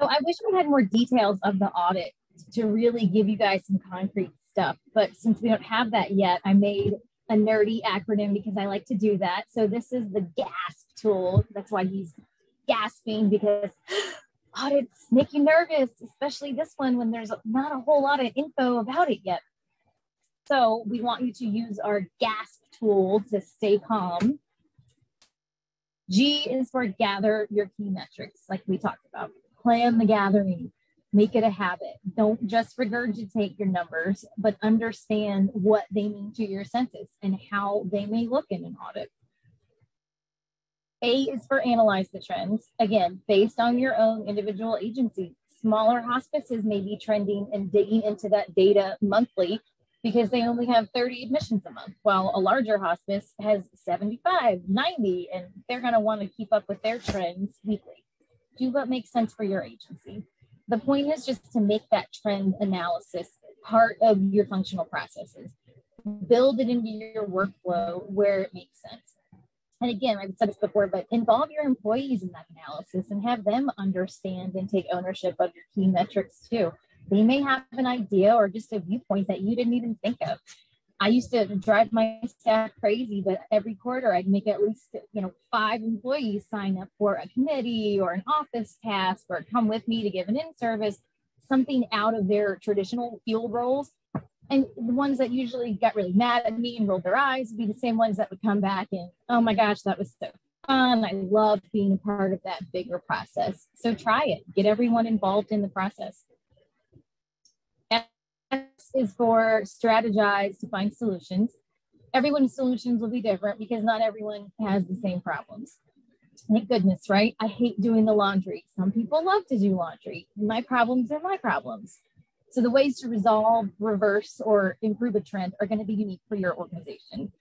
So I wish we had more details of the audit to really give you guys some concrete stuff. But since we don't have that yet, I made a nerdy acronym because I like to do that. So this is the GASP tool. That's why he's gasping because audits make you nervous, especially this one when there's not a whole lot of info about it yet. So we want you to use our GASP tool to stay calm. G is for gather your key metrics, like we talked about. Plan the gathering, make it a habit. Don't just regurgitate your numbers, but understand what they mean to your census and how they may look in an audit. A is for analyze the trends. Again, based on your own individual agency. Smaller hospices may be trending and digging into that data monthly because they only have 30 admissions a month, while a larger hospice has 75, 90, and they're going to want to keep up with their trends weekly. Do what makes sense for your agency. The point is just to make that trend analysis part of your functional processes. Build it into your workflow where it makes sense. And again, I've said this before, but involve your employees in that analysis and have them understand and take ownership of your key metrics too they may have an idea or just a viewpoint that you didn't even think of. I used to drive my staff crazy, but every quarter I'd make at least you know five employees sign up for a committee or an office task or come with me to give an in-service, something out of their traditional field roles. And the ones that usually got really mad at me and rolled their eyes would be the same ones that would come back and, oh my gosh, that was so fun. I loved being a part of that bigger process. So try it, get everyone involved in the process is for strategize to find solutions. Everyone's solutions will be different because not everyone has the same problems. Thank goodness, right? I hate doing the laundry. Some people love to do laundry. My problems are my problems. So the ways to resolve, reverse, or improve a trend are going to be unique for your organization.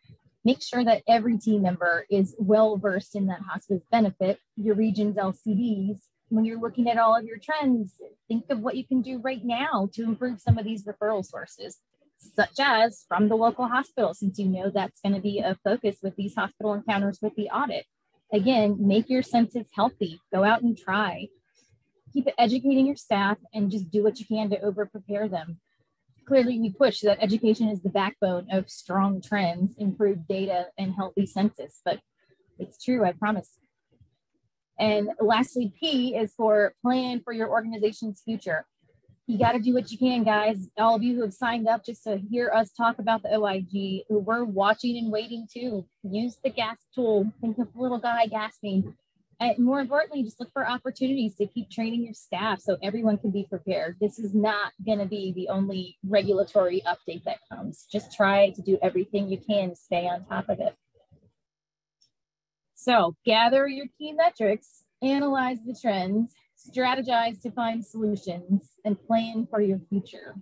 Make sure that every team member is well versed in that hospice benefit, your region's LCDs, when you're looking at all of your trends, think of what you can do right now to improve some of these referral sources, such as from the local hospital, since you know that's going to be a focus with these hospital encounters with the audit. Again, make your census healthy, go out and try. Keep educating your staff and just do what you can to over prepare them. Clearly, we push that education is the backbone of strong trends, improved data, and healthy census, but it's true, I promise. And lastly, P is for plan for your organization's future. You got to do what you can, guys. All of you who have signed up just to hear us talk about the OIG, we're watching and waiting to Use the GASP tool. Think of the little guy gasping. And more importantly, just look for opportunities to keep training your staff so everyone can be prepared. This is not going to be the only regulatory update that comes. Just try to do everything you can to stay on top of it. So gather your key metrics, analyze the trends, strategize to find solutions, and plan for your future.